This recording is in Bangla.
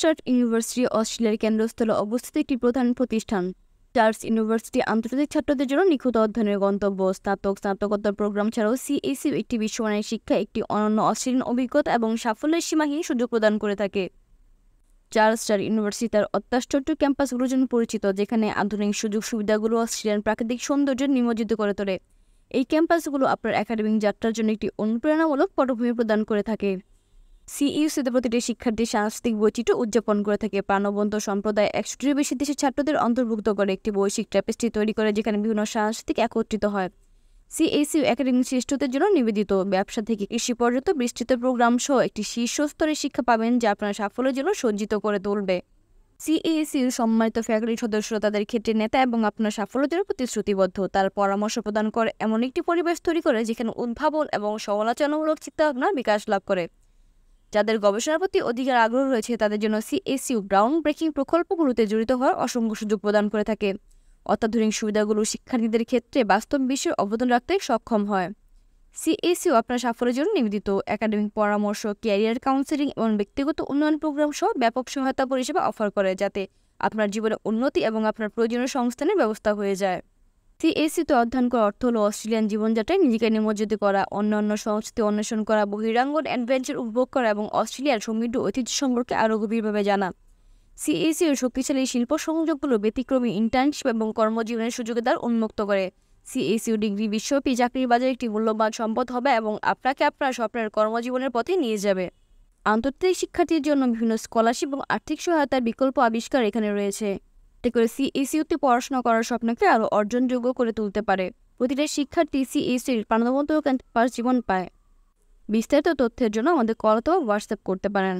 চার্চ ইউনিভার্সিটি অস্ট্রেলিয়ার কেন্দ্রস্থলে অবস্থিত একটি প্রধান প্রতিষ্ঠান। চার্চ ইউনিভার্সিটি আন্তর্জাতিক ছাত্রদের জন্য নিখুঁত অধ্যয়নের গন্তব্য। স্নাতক, স্নাতকোত্তর প্রোগ্রাম ছাড়াও সিএসিউ একটি বিশ্বমানের শিক্ষা, একটি অনন্য অস্ট্রেলিয়ান অভিজ্ঞতা এবং সাফল্যের সীমাহীন সুযোগ প্রদান করে থাকে। চার্লস স্টার ইউনিভার্সিটি তার অত্যাশ্চর্য ক্যাম্পাসগুলোর জন্য পরিচিত, যেখানে আধুনিক সুযোগ সুবিধাগুলো অস্ট্রেলিয়ান প্রাকৃতিক সৌন্দর্য নিমজ্জিত করে তোলে। এই ক্যাম্পাসগুলো আপনার একাডেমিক যাত্রার জন্য একটি অনুপ্রেরণামূলক পটভূমি প্রদান করে থাকে। সিইউসিতে প্রতিটি শিক্ষার্থী সাংস্কৃতিক বৈচিত্র্য উদযাপন করে থাকে। প্রাণবন্ত সম্প্রদায় একশোটির বেশি দেশের ছাত্রদের অন্তর্ভুক্ত করে। একটি বৈশ্বিক ট্র্যাপেস্ট্রি তৈরি করে যেখানে বিভিন্ন সাংস্কৃতিক একত্রিত হয়। সিএসইউ একাডেমিক শ্রেষ্ঠদের জন্য নিবেদিত। ব্যবসা থেকে কৃষি পর্যন্ত বিস্তৃত প্রোগ্রাম সহ একটি শীর্ষস্তরের শিক্ষা পাবেন, যা আপনার সাফল্যের জন্য সজ্জিত করে তুলবে। সিএসিউর সম্মানিত ফ্যাকাল্টি সদস্যরা তাদের ক্ষেত্রে নেতা এবং আপনার সাফল্যের জন্য প্রতিশ্রুতিবদ্ধ। তার পরামর্শ প্রদান করে এমন একটি পরিবেশ তৈরি করে, যেখানে উদ্ভাবন এবং সমালোচনামূলক চিন্তাভাবনা বিকাশ লাভ করে। যাদের গবেষণার প্রতি অধিকার আগ্রহ রয়েছে, তাদের জন্য সিএসইউ গ্রাউন্ড ব্রেকিং প্রকল্পগুলোতে জড়িত হওয়ার অসংখ্য সুযোগ প্রদান করে থাকে। অত্যাধুনিক সুবিধাগুলো শিক্ষার্থীদের ক্ষেত্রে বাস্তব বিষয়ে অবদান রাখতে সক্ষম হয়। সিএসইউ আপনার সাফল্যের জন্য নিবেদিত। একাডেমিক পরামর্শ, ক্যারিয়ার কাউন্সেলিং এবং ব্যক্তিগত উন্নয়ন প্রোগ্রাম সহ ব্যাপক সহায়তা পরিষেবা অফার করে, যাতে আপনার জীবনে উন্নতি এবং আপনার প্রয়োজনীয় সংস্থানের ব্যবস্থা হয়ে যায়। সিএসিতে অধ্যয়ন করার অর্থ হল অস্ট্রেলিয়ান জীবনযাত্রায় নিজেকে নিমজ্জিত করা, অন্যান্য সংস্কৃতি অন্বেষণ করা, বহিরাঙ্গন অ্যাডভেঞ্চার উপভোগ করা এবং অস্ট্রেলিয়ার সমৃদ্ধ ঐতিহ্য সম্পর্কে আরও গভীরভাবে জানা। সিএসির শক্তিশালী শিল্প সংযোগগুলো ব্যতিক্রমী ইন্টার্নশিপ এবং কর্মজীবনের সুযোগের দ্বার উন্মুক্ত করে। সিএসইউ ডিগ্রি বিশ্বব্যাপী চাকরির বাজারে একটি মূল্যবান সম্পদ হবে এবং আপনাকে আপনার স্বপ্নের কর্মজীবনের পথে নিয়ে যাবে। আন্তর্জাতিক শিক্ষার্থীর জন্য বিভিন্ন স্কলারশিপ এবং আর্থিক সহায়তার বিকল্প আবিষ্কার এখানে রয়েছে। এতে করে সিএসইউতে পড়াশোনা করার স্বপ্নকে আরও অর্জনযোগ্য করে তুলতে পারে। প্রতিটা শিক্ষার্থী সিএসির প্রাণবন্ত ক্যাম্পাস জীবন পায়। বিস্তারিত তথ্যের জন্য আমাদের কল অথবা হোয়াটসঅ্যাপ করতে পারেন।